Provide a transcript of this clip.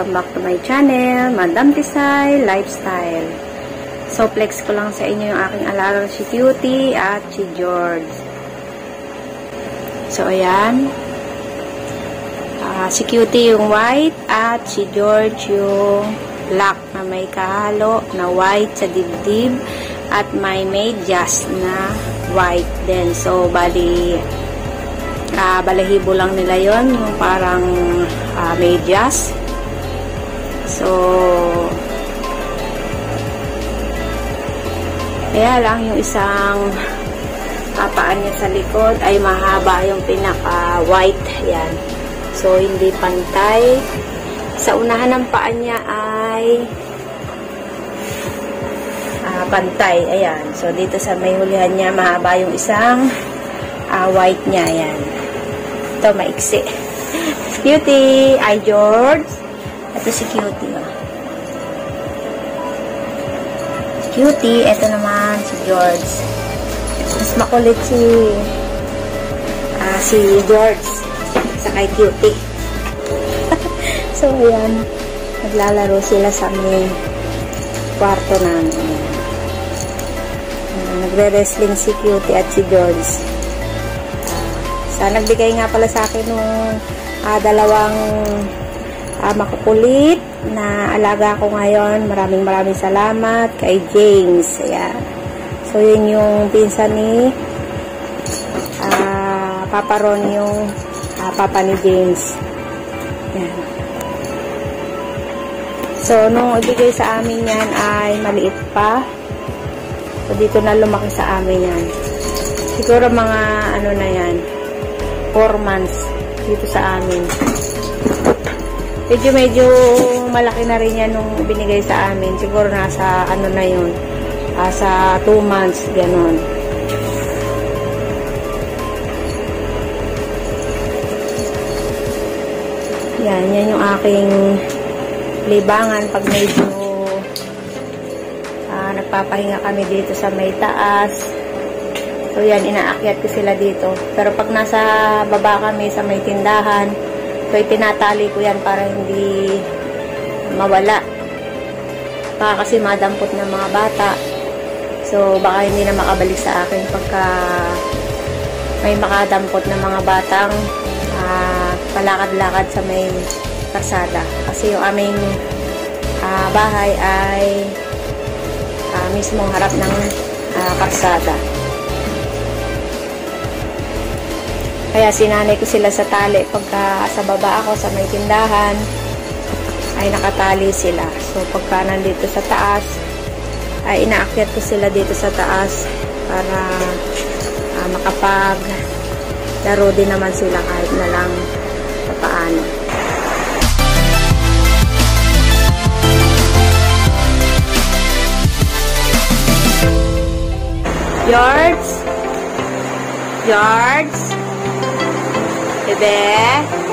Welcome back to my channel, Madam Tisay Lifestyle. So, flex ko lang sa inyo yung aking alagang si Cutie at si George. So, ayan. Uh, si Cutie yung white at si George yung black na may kahalo na white sa dibdib at may medyas na white din. So, bali uh, balahibo lang nila yon yung parang uh, medyas so kaya lang yung isang kapaan niya sa likod ay mahaba yung pinaka white yan so hindi pantay sa unahan ng paa niya ay uh, pantay ayan so dito sa may hulihan niya mahaba yung isang uh, white niya ayan ito, maiksi. Cutie. Ay, George. Ito si Cutie. Oh. Cutie. Ito naman si George. Mas makulit si uh, si George sa kay Cutie. so, ayan. Naglalaro sila sa may kwarto namin. Uh, Nagre-wrestling si Cutie at si George. Uh, nagbigay nga pala sa akin nung uh, dalawang uh, makukulit na alaga ko ngayon. Maraming maraming salamat kay James. Ayan. So, yun yung pinsan ni uh, Papa Ron, yung uh, papa ni James. Ayan. So, nung ibigay sa amin yan ay maliit pa. So, dito na lumaki sa amin yan. Siguro mga ano na yan, 4 months dito sa amin. Medyo medyo malaki na rin yan nung binigay sa amin. Siguro nasa ano na yun. Uh, sa 2 months, ganun. Yan, yan yung aking libangan pag medyo uh, nagpapahinga kami dito sa may taas So, yan, inaakyat ko sila dito. Pero pag nasa baba kami sa may tindahan, so, itinatali ko yan para hindi mawala. Baka kasi madampot ng mga bata. So, baka hindi na makabalik sa akin pagka may makadampot ng mga batang uh, palakad-lakad sa may kasada. Kasi yung aming uh, bahay ay uh, mismong harap ng uh, karsada. Kaya sinanay ko sila sa tali pagka sa baba ako sa may tindahan ay nakatali sila. So pagka nandito sa taas ay inaakyat ko sila dito sa taas para uh, makapag laro din naman sila kahit na lang paano. George? George? there.